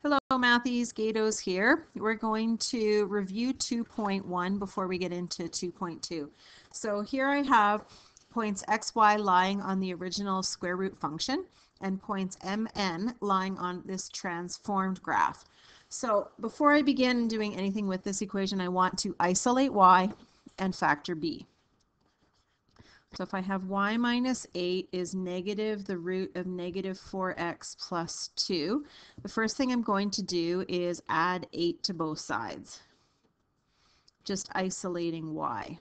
Hello, Matthews, Gajdos here. We're going to review 2.1 before we get into 2.2. So here I have points x, y lying on the original square root function and points mn lying on this transformed graph. So before I begin doing anything with this equation, I want to isolate y and factor b. So if I have y minus 8 is negative the root of negative 4x plus 2, the first thing I'm going to do is add 8 to both sides, just isolating y.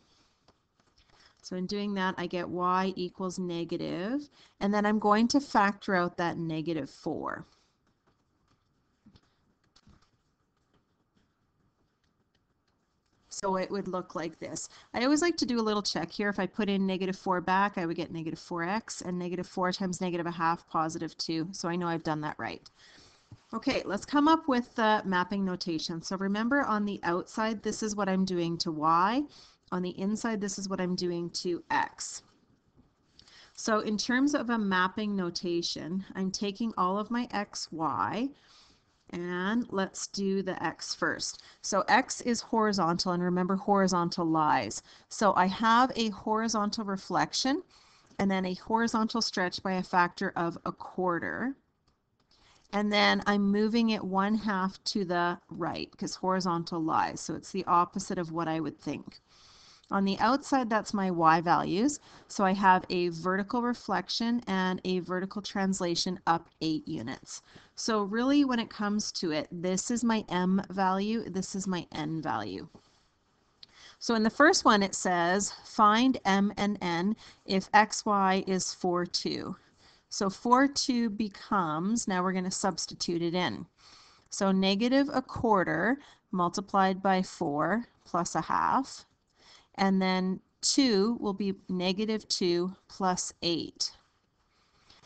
So in doing that, I get y equals negative, and then I'm going to factor out that negative 4. So it would look like this. I always like to do a little check here. If I put in negative 4 back, I would get negative 4x, and negative 4 times negative a half, positive 2. So I know I've done that right. Okay, let's come up with the mapping notation. So remember on the outside, this is what I'm doing to y. On the inside, this is what I'm doing to x. So in terms of a mapping notation, I'm taking all of my x, y, and let's do the x first. So x is horizontal, and remember horizontal lies. So I have a horizontal reflection and then a horizontal stretch by a factor of a quarter. And then I'm moving it one half to the right because horizontal lies. So it's the opposite of what I would think. On the outside, that's my y values. So I have a vertical reflection and a vertical translation up 8 units. So really when it comes to it, this is my m value, this is my n value. So in the first one it says find m and n if xy is 4, 2. So 4, 2 becomes, now we're going to substitute it in. So negative a quarter multiplied by 4 plus a half and then 2 will be negative 2 plus 8.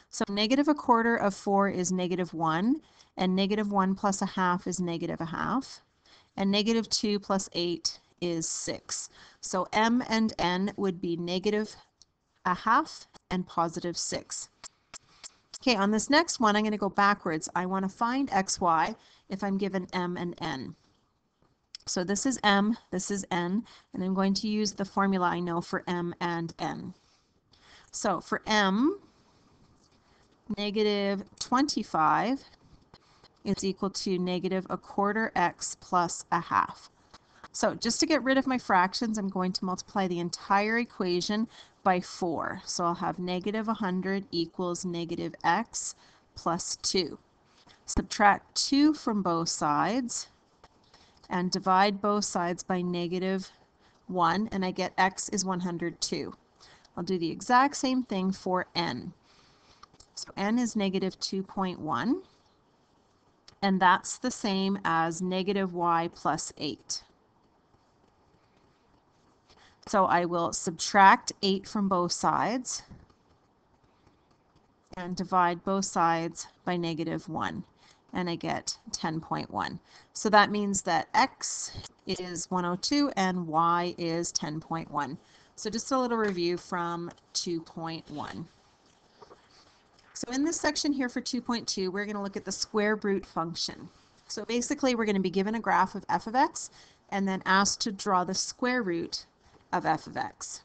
So negative a quarter of 4 is negative 1, and negative 1 plus a half is negative a half, and negative 2 plus 8 is 6. So m and n would be negative a half and positive 6. Okay, on this next one, I'm going to go backwards. I want to find xy if I'm given m and n. So this is m, this is n, and I'm going to use the formula I know for m and n. So for m, negative 25 is equal to negative a quarter x plus a half. So just to get rid of my fractions, I'm going to multiply the entire equation by 4. So I'll have negative 100 equals negative x plus 2. Subtract 2 from both sides and divide both sides by negative 1 and I get x is 102. I'll do the exact same thing for n. So n is negative 2.1 and that's the same as negative y plus 8. So I will subtract 8 from both sides and divide both sides by negative 1 and I get 10.1. So that means that x is 102 and y is 10.1. So just a little review from 2.1. So in this section here for 2.2, we're going to look at the square root function. So basically, we're going to be given a graph of f of x and then asked to draw the square root of f of x.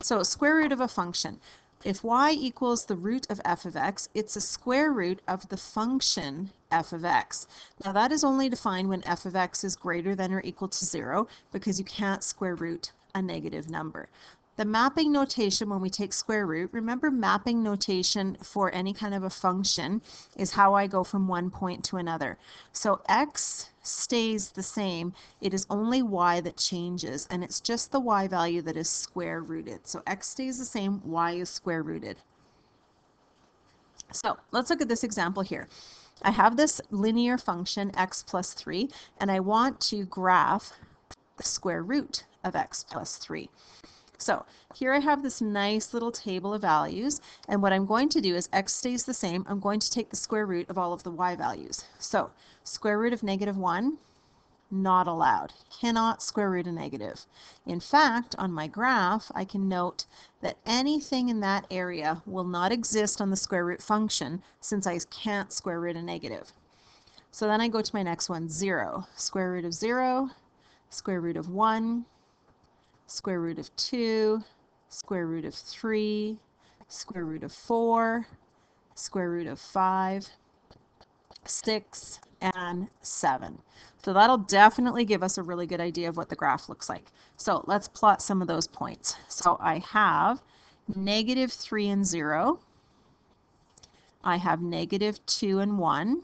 So square root of a function. If y equals the root of f of x, it's a square root of the function f of x. Now that is only defined when f of x is greater than or equal to 0 because you can't square root a negative number. The mapping notation when we take square root, remember mapping notation for any kind of a function is how I go from one point to another. So x stays the same, it is only y that changes and it's just the y value that is square rooted. So x stays the same, y is square rooted. So let's look at this example here. I have this linear function x plus 3 and I want to graph the square root of x plus 3. So here I have this nice little table of values, and what I'm going to do is x stays the same. I'm going to take the square root of all of the y values. So square root of negative 1, not allowed. Cannot square root a negative. In fact, on my graph, I can note that anything in that area will not exist on the square root function since I can't square root a negative. So then I go to my next one, 0. Square root of 0, square root of 1, square root of 2, square root of 3, square root of 4, square root of 5, 6, and 7. So that'll definitely give us a really good idea of what the graph looks like. So let's plot some of those points. So I have negative 3 and 0. I have negative 2 and 1.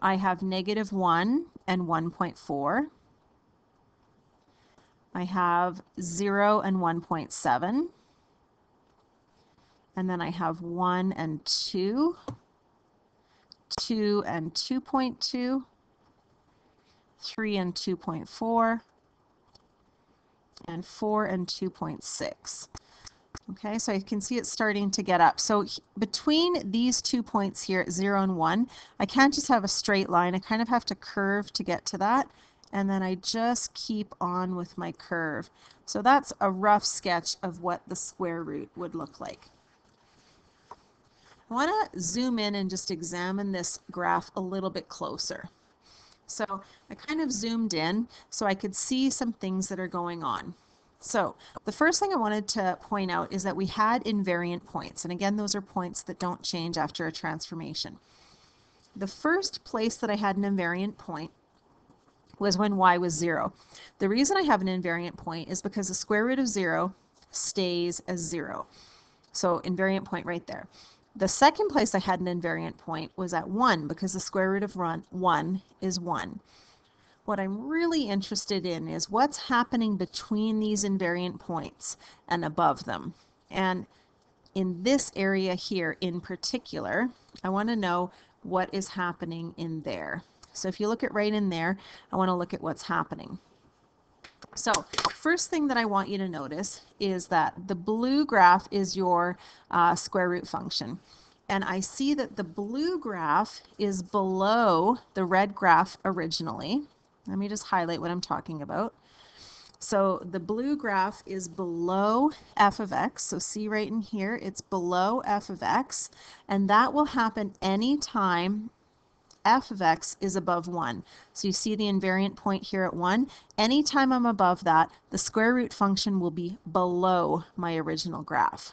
I have negative 1 and 1.4. I have 0 and 1.7. And then I have 1 and 2, 2 and 2.2, 3 and 2.4, and 4 and 2.6. Okay, so I can see it starting to get up. So between these two points here, 0 and 1, I can't just have a straight line. I kind of have to curve to get to that. And then I just keep on with my curve. So that's a rough sketch of what the square root would look like. I want to zoom in and just examine this graph a little bit closer. So I kind of zoomed in so I could see some things that are going on. So the first thing I wanted to point out is that we had invariant points. And again, those are points that don't change after a transformation. The first place that I had an invariant point was when y was 0. The reason I have an invariant point is because the square root of 0 stays as 0. So invariant point right there. The second place I had an invariant point was at 1 because the square root of 1 is 1. What I'm really interested in is what's happening between these invariant points and above them. And in this area here in particular, I want to know what is happening in there. So if you look at right in there, I want to look at what's happening. So first thing that I want you to notice is that the blue graph is your uh, square root function. And I see that the blue graph is below the red graph originally. Let me just highlight what I'm talking about. So the blue graph is below f of x. So see right in here, it's below f of x. And that will happen anytime f of x is above 1. So you see the invariant point here at 1. Anytime I'm above that, the square root function will be below my original graph.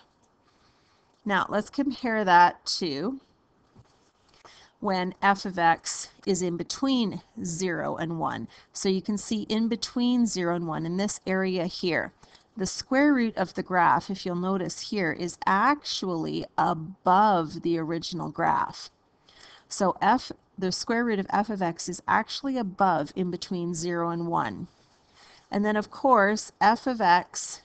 Now let's compare that to when f of x is in between 0 and 1. So you can see in between 0 and 1 in this area here. The square root of the graph, if you'll notice here, is actually above the original graph. So f the square root of f of x is actually above in between 0 and 1. And then, of course, f of x,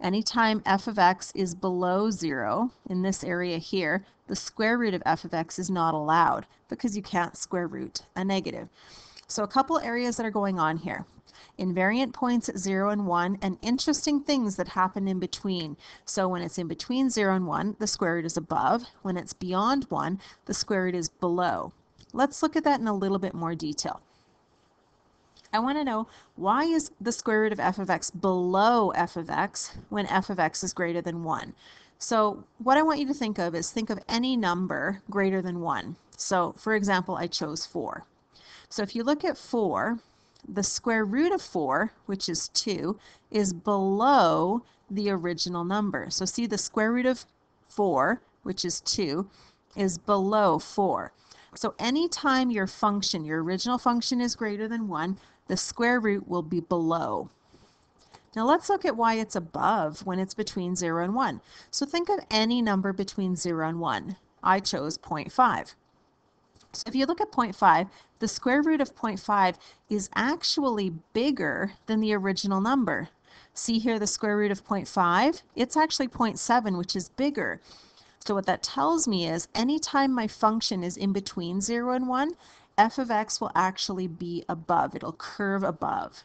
anytime f of x is below 0, in this area here, the square root of f of x is not allowed because you can't square root a negative. So a couple areas that are going on here. Invariant points at 0 and 1 and interesting things that happen in between. So when it's in between 0 and 1, the square root is above. When it's beyond 1, the square root is below. Let's look at that in a little bit more detail. I want to know why is the square root of f of x below f of x when f of x is greater than 1? So what I want you to think of is think of any number greater than 1. So for example, I chose 4. So if you look at 4, the square root of 4, which is 2, is below the original number. So see the square root of 4, which is 2, is below 4. So anytime your function, your original function is greater than 1, the square root will be below. Now let's look at why it's above when it's between 0 and 1. So think of any number between 0 and 1. I chose 0.5. So if you look at 0.5, the square root of 0.5 is actually bigger than the original number. See here the square root of 0.5? It's actually 0.7, which is bigger. So what that tells me is anytime my function is in between 0 and 1, f of x will actually be above. It'll curve above.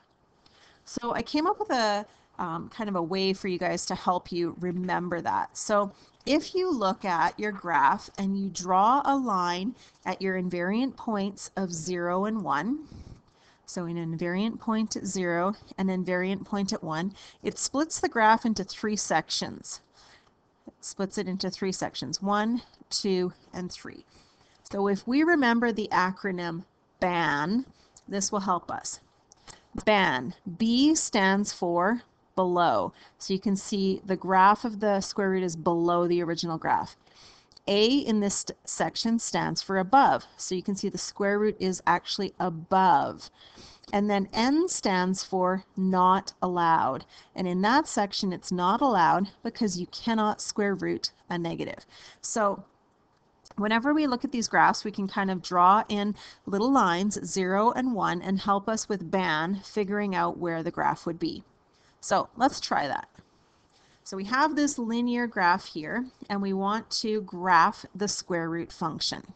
So I came up with a um, kind of a way for you guys to help you remember that. So if you look at your graph and you draw a line at your invariant points of 0 and 1, so an invariant point at 0 and an invariant point at 1, it splits the graph into three sections splits it into three sections, one, two, and three. So if we remember the acronym BAN, this will help us. BAN, B stands for below. So you can see the graph of the square root is below the original graph. A in this section stands for above. So you can see the square root is actually above. And then N stands for not allowed. And in that section, it's not allowed because you cannot square root a negative. So whenever we look at these graphs, we can kind of draw in little lines, 0 and 1, and help us with BAN figuring out where the graph would be. So let's try that. So we have this linear graph here, and we want to graph the square root function.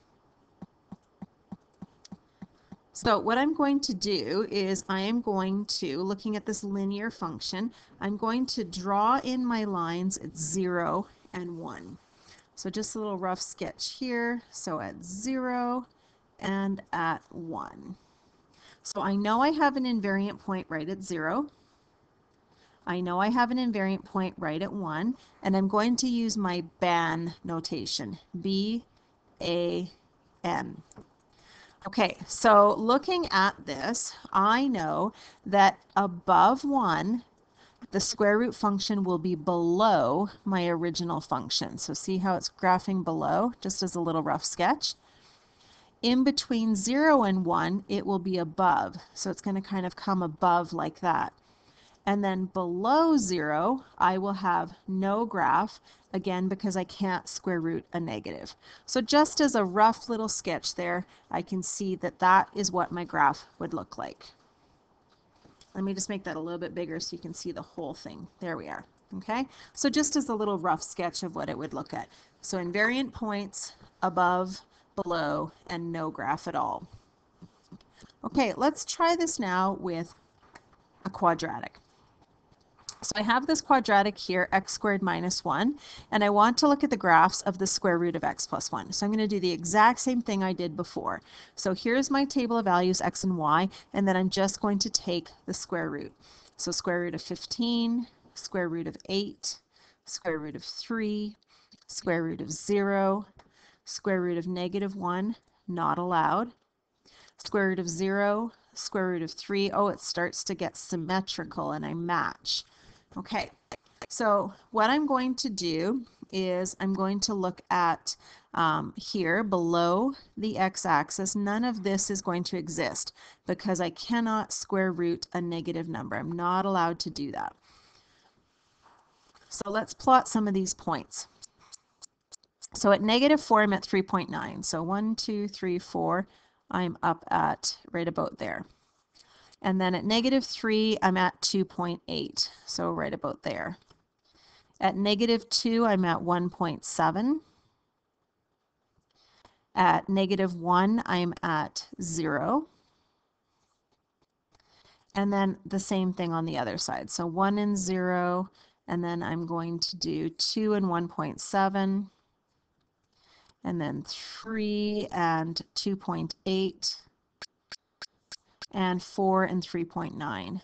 So what I'm going to do is I am going to, looking at this linear function, I'm going to draw in my lines at 0 and 1. So just a little rough sketch here. So at 0 and at 1. So I know I have an invariant point right at 0. I know I have an invariant point right at 1. And I'm going to use my BAN notation. B-A-N. Okay, so looking at this, I know that above 1, the square root function will be below my original function. So see how it's graphing below, just as a little rough sketch. In between 0 and 1, it will be above. So it's going to kind of come above like that. And then below 0, I will have no graph, again because I can't square root a negative. So just as a rough little sketch there, I can see that that is what my graph would look like. Let me just make that a little bit bigger so you can see the whole thing. There we are. Okay, so just as a little rough sketch of what it would look at. So invariant points above, below, and no graph at all. Okay, let's try this now with a quadratic. So I have this quadratic here, x squared minus 1, and I want to look at the graphs of the square root of x plus 1. So I'm going to do the exact same thing I did before. So here's my table of values x and y, and then I'm just going to take the square root. So square root of 15, square root of 8, square root of 3, square root of 0, square root of negative 1, not allowed, square root of 0, square root of 3. Oh, it starts to get symmetrical and I match. Okay, so what I'm going to do is I'm going to look at um, here below the x-axis. None of this is going to exist because I cannot square root a negative number. I'm not allowed to do that. So let's plot some of these points. So at negative 4, I'm at 3.9. So 1, 2, 3, 4, I'm up at right about there. And then at negative 3, I'm at 2.8, so right about there. At negative 2, I'm at 1.7. At negative 1, I'm at 0. And then the same thing on the other side. So 1 and 0, and then I'm going to do 2 and 1.7, and then 3 and 2.8, and 4 and 3.9.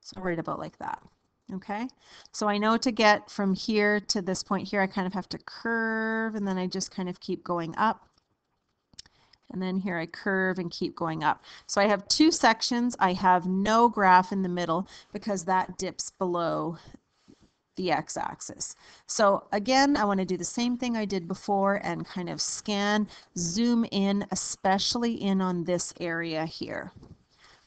So right about like that. Okay, so I know to get from here to this point here, I kind of have to curve and then I just kind of keep going up. And then here I curve and keep going up. So I have two sections. I have no graph in the middle because that dips below the x-axis. So again, I want to do the same thing I did before and kind of scan, zoom in, especially in on this area here.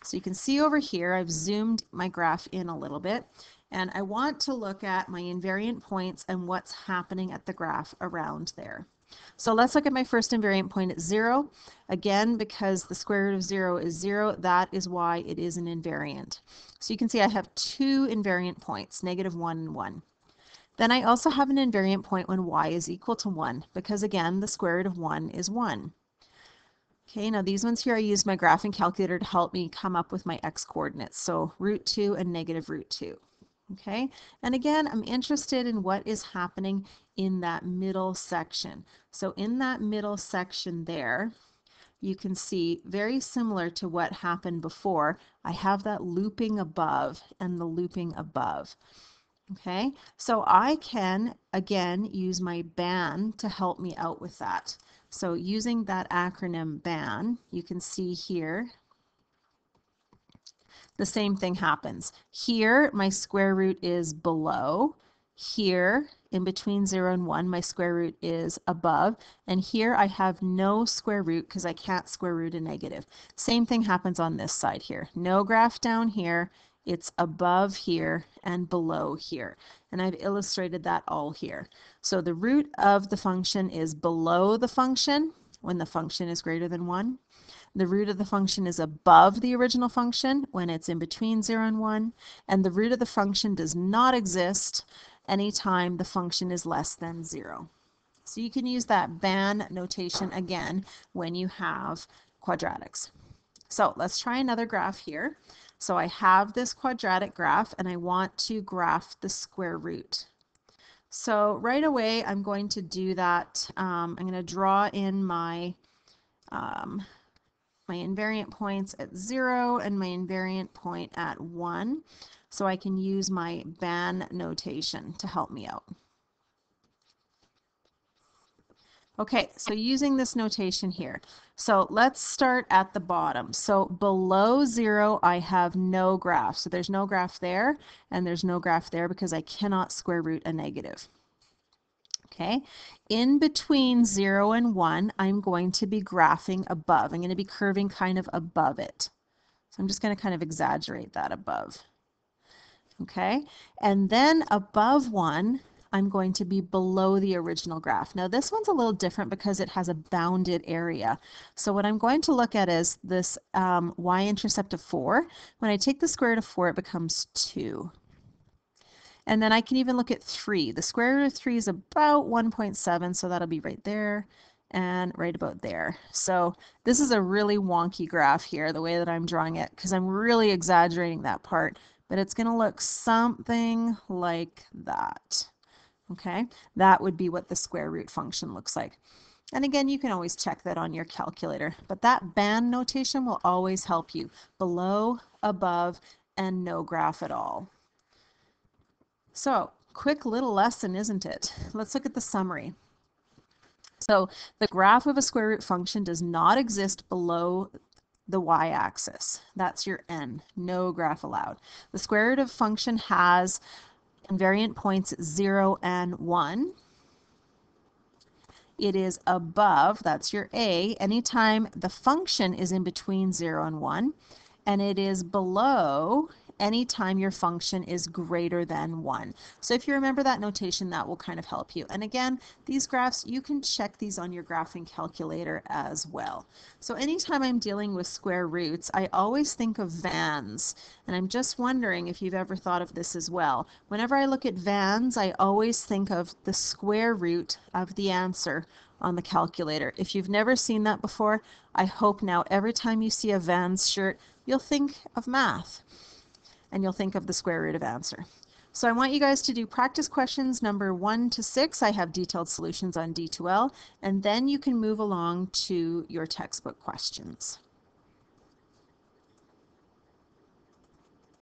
So you can see over here, I've zoomed my graph in a little bit, and I want to look at my invariant points and what's happening at the graph around there. So let's look at my first invariant point at 0. Again, because the square root of 0 is 0, that is why it is an invariant. So you can see I have two invariant points, negative 1 and 1. Then I also have an invariant point when y is equal to 1, because again, the square root of 1 is 1. Okay, now these ones here, I used my graphing calculator to help me come up with my x coordinates. So root 2 and negative root 2. Okay, and again, I'm interested in what is happening in that middle section. So in that middle section there, you can see very similar to what happened before. I have that looping above and the looping above. Okay, so I can again use my BAN to help me out with that. So using that acronym BAN, you can see here, the same thing happens. Here, my square root is below. Here, in between 0 and 1, my square root is above. And here I have no square root because I can't square root a negative. Same thing happens on this side here. No graph down here. It's above here and below here. And I've illustrated that all here. So the root of the function is below the function when the function is greater than 1. The root of the function is above the original function when it's in between 0 and 1. And the root of the function does not exist anytime the function is less than 0. So you can use that BAN notation again when you have quadratics. So let's try another graph here. So I have this quadratic graph and I want to graph the square root. So right away I'm going to do that. Um, I'm going to draw in my um, my invariant points at 0 and my invariant point at 1 so I can use my BAN notation to help me out. Okay, so using this notation here. So let's start at the bottom. So below zero, I have no graph. So there's no graph there, and there's no graph there because I cannot square root a negative. Okay, in between 0 and 1, I'm going to be graphing above. I'm going to be curving kind of above it. So I'm just going to kind of exaggerate that above. Okay, and then above 1, I'm going to be below the original graph. Now this one's a little different because it has a bounded area. So what I'm going to look at is this um, y-intercept of 4. When I take the square root of 4, it becomes 2. And then I can even look at 3. The square root of 3 is about 1.7, so that'll be right there and right about there. So this is a really wonky graph here, the way that I'm drawing it, because I'm really exaggerating that part, but it's going to look something like that. Okay, that would be what the square root function looks like. And again, you can always check that on your calculator, but that BAN notation will always help you below, above, and no graph at all. So quick little lesson, isn't it? Let's look at the summary. So the graph of a square root function does not exist below the y-axis. That's your n, no graph allowed. The square root of function has invariant points 0 and 1. It is above, that's your a, anytime the function is in between 0 and 1. And it is below anytime your function is greater than 1. So if you remember that notation, that will kind of help you. And again, these graphs, you can check these on your graphing calculator as well. So anytime I'm dealing with square roots, I always think of VANs. And I'm just wondering if you've ever thought of this as well. Whenever I look at VANs, I always think of the square root of the answer on the calculator. If you've never seen that before, I hope now every time you see a Vans shirt, you'll think of math and you'll think of the square root of answer. So I want you guys to do practice questions number one to six. I have detailed solutions on D2L, and then you can move along to your textbook questions.